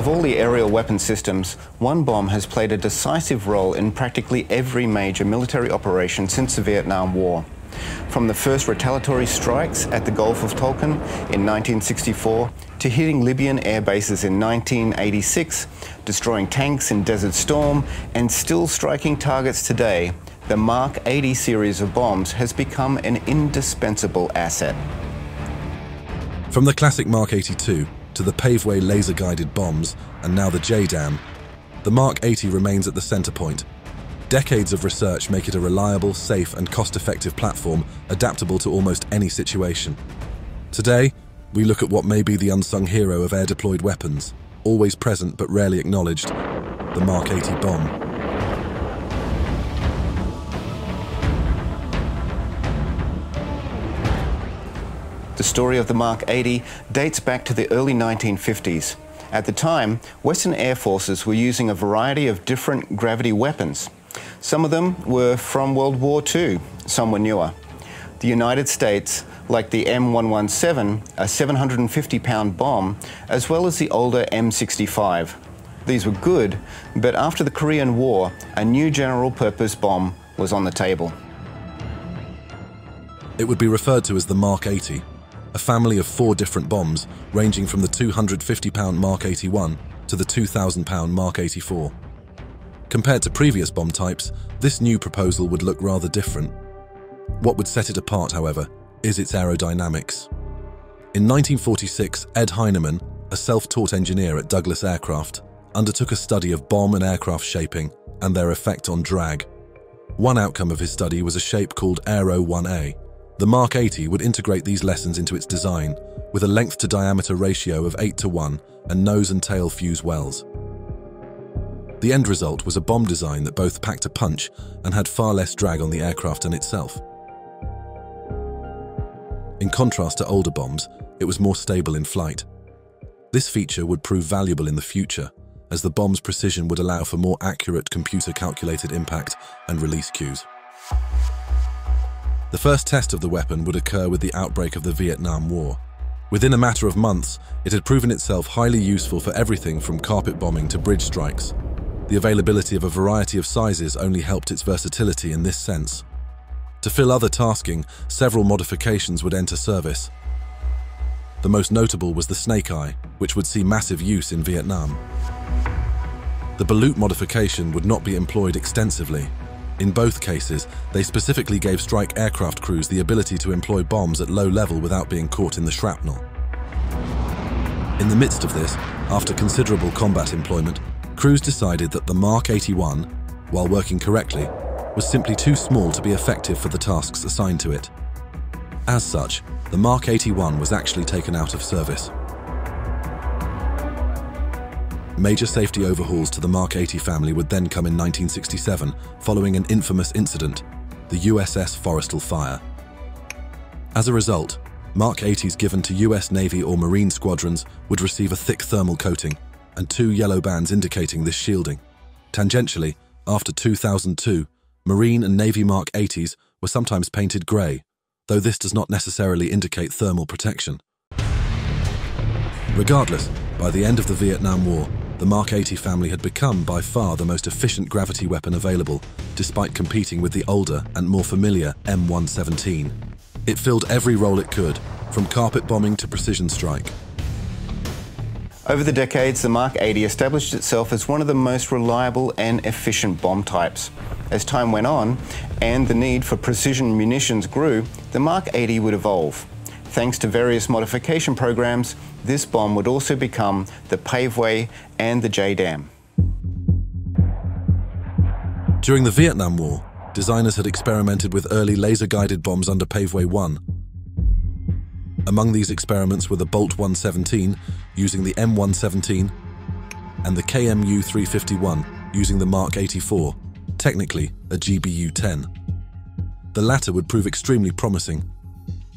Of all the aerial weapon systems, one bomb has played a decisive role in practically every major military operation since the Vietnam War. From the first retaliatory strikes at the Gulf of Tonkin in 1964 to hitting Libyan air bases in 1986, destroying tanks in Desert Storm, and still striking targets today, the Mark 80 series of bombs has become an indispensable asset. From the classic Mark 82 to the Paveway laser-guided bombs and now the JDAM, the Mark 80 remains at the center point. Decades of research make it a reliable, safe and cost-effective platform adaptable to almost any situation. Today, we look at what may be the unsung hero of air-deployed weapons, always present but rarely acknowledged, the Mark 80 bomb. The story of the Mark 80 dates back to the early 1950s. At the time, Western Air Forces were using a variety of different gravity weapons. Some of them were from World War II, some were newer. The United States, like the M117, a 750 pound bomb, as well as the older M65. These were good, but after the Korean War, a new general purpose bomb was on the table. It would be referred to as the Mark 80, a family of four different bombs ranging from the 250 pound Mark 81 to the 2,000 pound Mark 84. Compared to previous bomb types, this new proposal would look rather different. What would set it apart, however, is its aerodynamics. In 1946, Ed Heinemann, a self-taught engineer at Douglas Aircraft, undertook a study of bomb and aircraft shaping and their effect on drag. One outcome of his study was a shape called Aero 1A, the Mark 80 would integrate these lessons into its design, with a length to diameter ratio of 8 to 1 and nose and tail fuse wells. The end result was a bomb design that both packed a punch and had far less drag on the aircraft and itself. In contrast to older bombs, it was more stable in flight. This feature would prove valuable in the future, as the bomb's precision would allow for more accurate computer-calculated impact and release cues. The first test of the weapon would occur with the outbreak of the Vietnam War. Within a matter of months, it had proven itself highly useful for everything from carpet bombing to bridge strikes. The availability of a variety of sizes only helped its versatility in this sense. To fill other tasking, several modifications would enter service. The most notable was the Snake Eye, which would see massive use in Vietnam. The Ballute modification would not be employed extensively, in both cases, they specifically gave strike aircraft crews the ability to employ bombs at low level without being caught in the shrapnel. In the midst of this, after considerable combat employment, crews decided that the Mark 81, while working correctly, was simply too small to be effective for the tasks assigned to it. As such, the Mark 81 was actually taken out of service. Major safety overhauls to the Mark 80 family would then come in 1967, following an infamous incident, the USS Forrestal Fire. As a result, Mark 80s given to US Navy or Marine squadrons would receive a thick thermal coating and two yellow bands indicating this shielding. Tangentially, after 2002, Marine and Navy Mark 80s were sometimes painted grey, though this does not necessarily indicate thermal protection. Regardless, by the end of the Vietnam War, the Mark 80 family had become by far the most efficient gravity weapon available, despite competing with the older and more familiar M117. It filled every role it could, from carpet bombing to precision strike. Over the decades, the Mark 80 established itself as one of the most reliable and efficient bomb types. As time went on and the need for precision munitions grew, the Mark 80 would evolve. Thanks to various modification programs, this bomb would also become the Paveway and the JDAM. During the Vietnam War, designers had experimented with early laser-guided bombs under Paveway 1. Among these experiments were the Bolt 117 using the M117 and the KMU 351 using the Mark 84, technically a GBU-10. The latter would prove extremely promising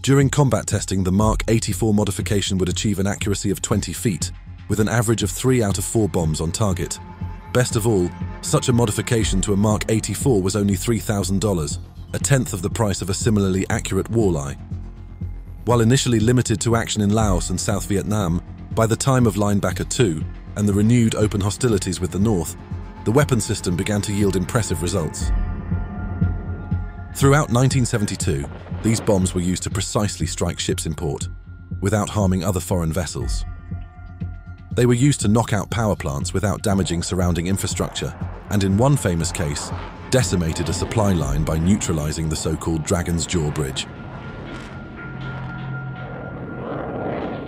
during combat testing, the Mark 84 modification would achieve an accuracy of 20 feet, with an average of 3 out of 4 bombs on target. Best of all, such a modification to a Mark 84 was only $3,000, a tenth of the price of a similarly accurate walleye. While initially limited to action in Laos and South Vietnam, by the time of Linebacker 2, and the renewed open hostilities with the North, the weapon system began to yield impressive results. Throughout 1972, these bombs were used to precisely strike ships in port, without harming other foreign vessels. They were used to knock out power plants without damaging surrounding infrastructure, and in one famous case, decimated a supply line by neutralizing the so-called Dragon's Jaw Bridge.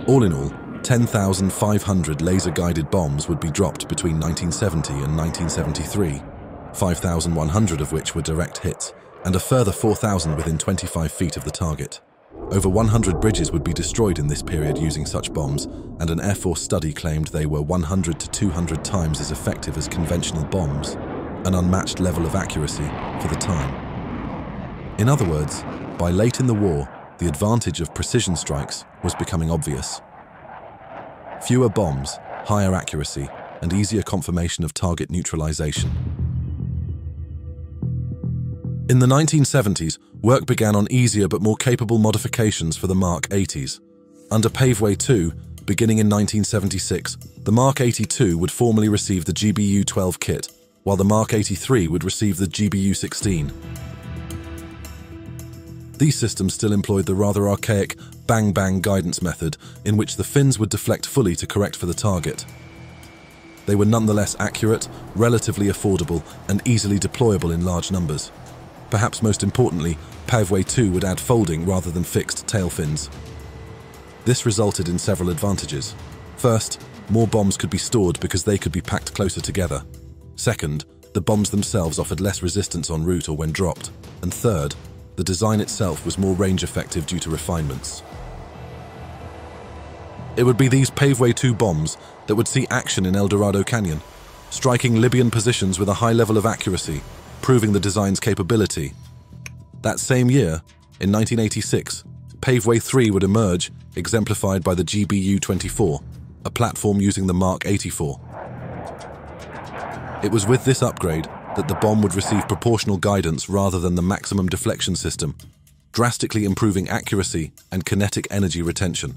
All in all, 10,500 laser-guided bombs would be dropped between 1970 and 1973, 5,100 of which were direct hits, and a further 4,000 within 25 feet of the target. Over 100 bridges would be destroyed in this period using such bombs, and an Air Force study claimed they were 100 to 200 times as effective as conventional bombs, an unmatched level of accuracy for the time. In other words, by late in the war, the advantage of precision strikes was becoming obvious. Fewer bombs, higher accuracy, and easier confirmation of target neutralization. In the 1970s, work began on easier but more capable modifications for the Mark 80s. Under Paveway 2, beginning in 1976, the Mark 82 would formally receive the GBU-12 kit, while the Mark 83 would receive the GBU-16. These systems still employed the rather archaic bang-bang guidance method, in which the fins would deflect fully to correct for the target. They were nonetheless accurate, relatively affordable, and easily deployable in large numbers. Perhaps most importantly, Paveway 2 would add folding rather than fixed tail fins. This resulted in several advantages. First, more bombs could be stored because they could be packed closer together. Second, the bombs themselves offered less resistance en route or when dropped. And third, the design itself was more range effective due to refinements. It would be these Paveway 2 bombs that would see action in El Dorado Canyon, striking Libyan positions with a high level of accuracy proving the design's capability. That same year, in 1986, Paveway 3 would emerge, exemplified by the GBU-24, a platform using the Mark 84. It was with this upgrade that the bomb would receive proportional guidance rather than the maximum deflection system, drastically improving accuracy and kinetic energy retention.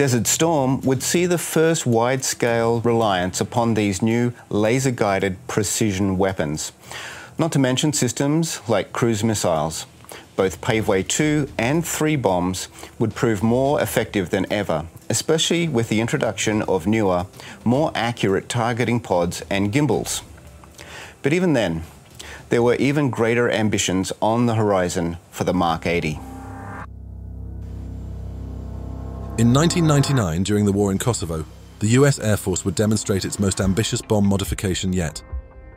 Desert Storm would see the first wide-scale reliance upon these new laser-guided precision weapons, not to mention systems like cruise missiles. Both Paveway 2 and 3 bombs would prove more effective than ever, especially with the introduction of newer, more accurate targeting pods and gimbals. But even then, there were even greater ambitions on the horizon for the Mark 80. In 1999, during the war in Kosovo, the US Air Force would demonstrate its most ambitious bomb modification yet,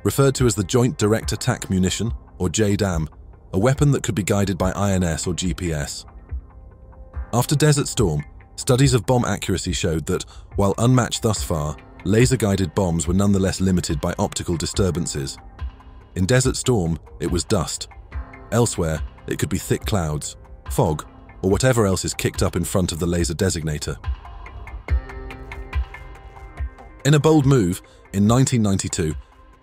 referred to as the Joint Direct Attack Munition, or JDAM, a weapon that could be guided by INS or GPS. After Desert Storm, studies of bomb accuracy showed that, while unmatched thus far, laser-guided bombs were nonetheless limited by optical disturbances. In Desert Storm, it was dust. Elsewhere, it could be thick clouds, fog, or whatever else is kicked up in front of the laser designator. In a bold move, in 1992,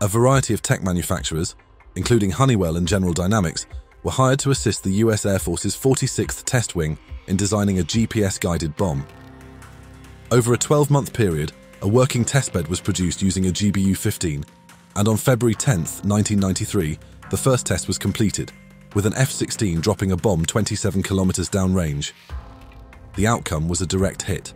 a variety of tech manufacturers, including Honeywell and General Dynamics, were hired to assist the US Air Force's 46th Test Wing in designing a GPS-guided bomb. Over a 12-month period, a working testbed was produced using a GBU-15, and on February 10, 1993, the first test was completed, with an F-16 dropping a bomb 27 kilometers downrange. The outcome was a direct hit.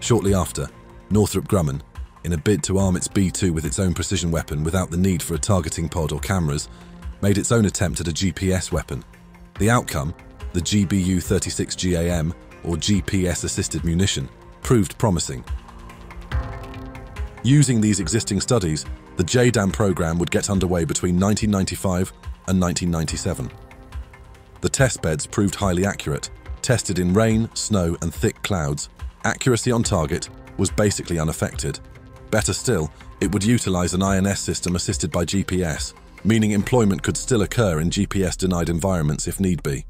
Shortly after, Northrop Grumman, in a bid to arm its B-2 with its own precision weapon without the need for a targeting pod or cameras, made its own attempt at a GPS weapon. The outcome, the GBU-36GAM, or GPS-assisted munition, proved promising. Using these existing studies, the JDAM program would get underway between 1995 and 1997. The test beds proved highly accurate. Tested in rain, snow, and thick clouds, accuracy on target was basically unaffected. Better still, it would utilize an INS system assisted by GPS, meaning employment could still occur in GPS-denied environments if need be.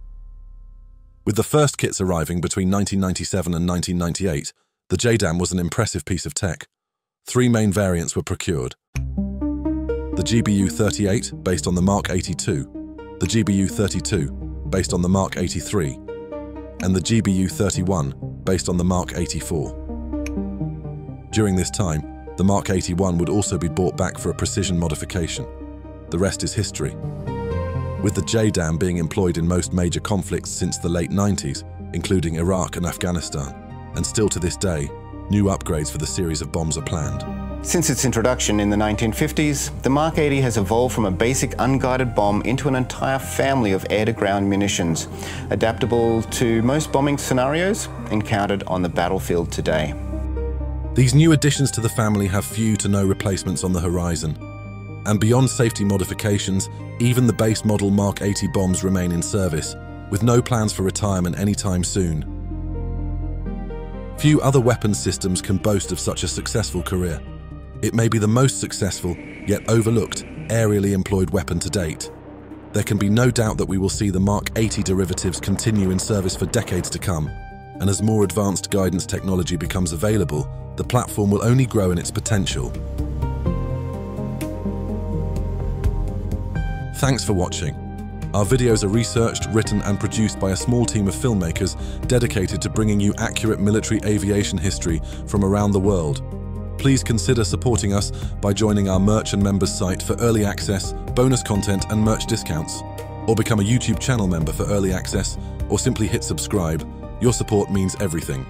With the first kits arriving between 1997 and 1998, the JDAM was an impressive piece of tech. Three main variants were procured the GBU-38 based on the Mark 82, the GBU-32 based on the Mark 83, and the GBU-31 based on the Mark 84. During this time, the Mark 81 would also be brought back for a precision modification. The rest is history. With the JDAM being employed in most major conflicts since the late 90s, including Iraq and Afghanistan, and still to this day, new upgrades for the series of bombs are planned. Since its introduction in the 1950s, the Mark 80 has evolved from a basic unguided bomb into an entire family of air-to-ground munitions, adaptable to most bombing scenarios encountered on the battlefield today. These new additions to the family have few to no replacements on the horizon. And beyond safety modifications, even the base model Mark 80 bombs remain in service, with no plans for retirement anytime soon. Few other weapons systems can boast of such a successful career. It may be the most successful, yet overlooked, aerially employed weapon to date. There can be no doubt that we will see the Mark 80 derivatives continue in service for decades to come, and as more advanced guidance technology becomes available, the platform will only grow in its potential. Thanks for watching. Our videos are researched, written and produced by a small team of filmmakers dedicated to bringing you accurate military aviation history from around the world please consider supporting us by joining our merch and members site for early access, bonus content and merch discounts. Or become a YouTube channel member for early access, or simply hit subscribe. Your support means everything.